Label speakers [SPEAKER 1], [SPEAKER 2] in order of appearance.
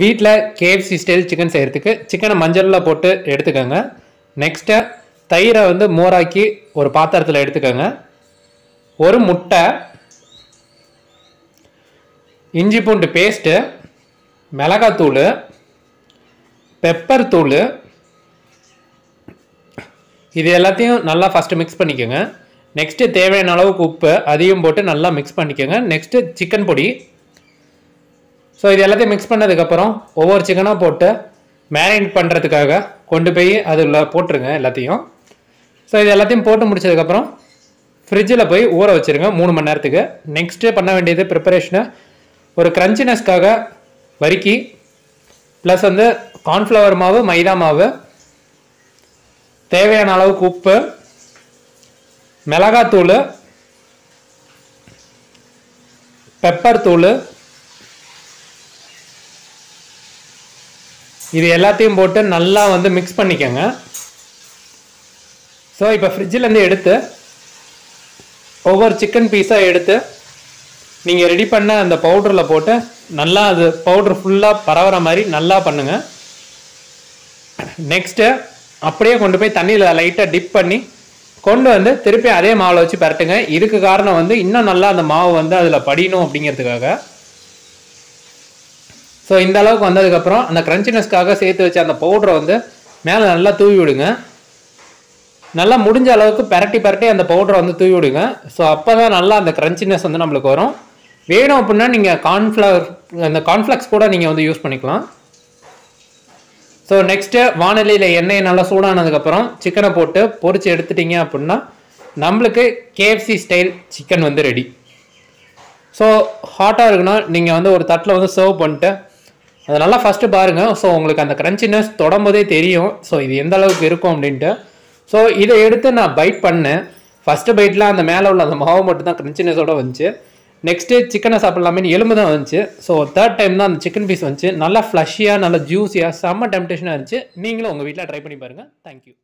[SPEAKER 1] வீட்டில் KFC style chicken செய்கிறதுக்கு சிக்கனை மஞ்சளில் போட்டு எடுத்துக்கோங்க. நெக்ஸ்ட்டு தயிரை வந்து மோராக்கி ஒரு பாத்திரத்தில் எடுத்துக்கோங்க. ஒரு முட்டை இஞ்சி பூண்டு பேஸ்ட்டு மிளகாத்தூள் பெப்பர் தூள் இது எல்லாத்தையும் நல்லா ஃபஸ்ட்டு மிக்ஸ் பண்ணிக்கோங்க. நெக்ஸ்ட்டு தேவையான அளவுக்கு உப்பு அதையும் போட்டு நல்லா மிக்ஸ் பண்ணிக்கோங்க. நெக்ஸ்ட்டு சிக்கன் பொடி ஸோ இது எல்லாத்தையும் மிக்ஸ் பண்ணதுக்கப்புறம் ஒவ்வொரு சிக்கனாக போட்டு மேரினேட் பண்ணுறதுக்காக கொண்டு போய் அதில் போட்டுருங்க எல்லாத்தையும். ஸோ இது எல்லாத்தையும் போட்டு முடிச்சதுக்கப்புறம் ஃப்ரிட்ஜில் போய் ஊற வச்சுருங்க மூணு மணி நேரத்துக்கு. நெக்ஸ்ட்டு பண்ண வேண்டியது ப்ரிப்பரேஷனை ஒரு க்ரன்ச்சினஸ்க்காக வறுக்கி ப்ளஸ் வந்து கார்ன்ஃப்ளவர் மாவு மைதா மாவு தேவையான அளவுக்கு உப்பு மிளகாத்தூள் பெப்பர் தூள் இது எல்லாத்தையும் போட்டு நல்லா வந்து மிக்ஸ் பண்ணிக்கோங்க. ஸோ இப்போ ஃப்ரிட்ஜிலேருந்து எடுத்து ஒவ்வொரு சிக்கன் பீஸாக எடுத்து நீங்கள் ரெடி பண்ண அந்த பவுடரில் போட்டு நல்லா அது பவுட்ரு ஃபுல்லாக பரவுற மாதிரி நல்லா பண்ணுங்கள் நெக்ஸ்ட்டு அப்படியே கொண்டு போய் தண்ணியில் லைட்டாக டிப் பண்ணி கொண்டு வந்து திருப்பி அதே மாவில் வச்சு பரட்டுங்க. இதுக்கு காரணம் வந்து இன்னும் நல்லா அந்த மாவு வந்து அதில் படியணும் அப்படிங்கிறதுக்காக. ஸோ இந்த அளவுக்கு வந்ததுக்கப்புறம் அந்த க்ரன்ச்சினஸ்க்காக சேர்த்து வச்ச அந்த பவுடரை வந்து மேலே நல்லா தூவி விடுங்க. நல்லா முடிஞ்ச அளவுக்கு பரட்டி பரட்டி அந்த பவுடரை வந்து தூவி விடுங்க. ஸோ அப்போ தான் நல்லா அந்த க்ரன்ச்சினஸ் வந்து நம்மளுக்கு வரும். வேணும் அப்படின்னா நீங்கள் கார்ன்ஃப்ளவர் அந்த கார்ன்ஃப்ளெக்ஸ் கூட நீங்கள் வந்து யூஸ் பண்ணிக்கலாம். ஸோ நெக்ஸ்ட்டு வானொலியில் எண்ணெய் நல்லா சூடானதுக்கப்புறம் சிக்கனை போட்டு பொறிச்சு எடுத்துட்டீங்க அப்படின்னா நம்மளுக்கு கேஎஃப்சி ஸ்டைல் சிக்கன் வந்து ரெடி ஸோ ஹாட்டாக இருக்குன்னா நீங்கள் வந்து ஒரு தட்டில் வந்து சர்வ் பண்ணிட்டு அதை நல்லா ஃபஸ்ட்டு பாருங்கள் ஸோ உங்களுக்கு அந்த க்ரன்ச்சினஸ் தொடம்போதே தெரியும். ஸோ இது எந்த அளவுக்கு இருக்கும் அப்படின்ட்டு. ஸோ இதை எடுத்து நான் பைட் பண்ணேன். ஃபஸ்ட்டு பைட்டில் அந்த மேலே உள்ள அந்த மாவு மட்டும் தான் க்ரன்ச்சினஸோட வந்துச்சு. நெக்ஸ்ட்டு சிக்கனை சாப்பிட்லாமே எலும்பு தான் வந்துச்சு. ஸோ தேர்ட் டைம் தான் அந்த சிக்கன் பீஸ் வந்துச்சு. நல்லா ஃப்ளஷியாக நல்லா ஜூஸியாக செம்ம டெம்டேஷனாக இருந்துச்சு. நீங்களும் உங்கள் வீட்டில் ட்ரை பண்ணி பாருங்கள் தேங்க்யூ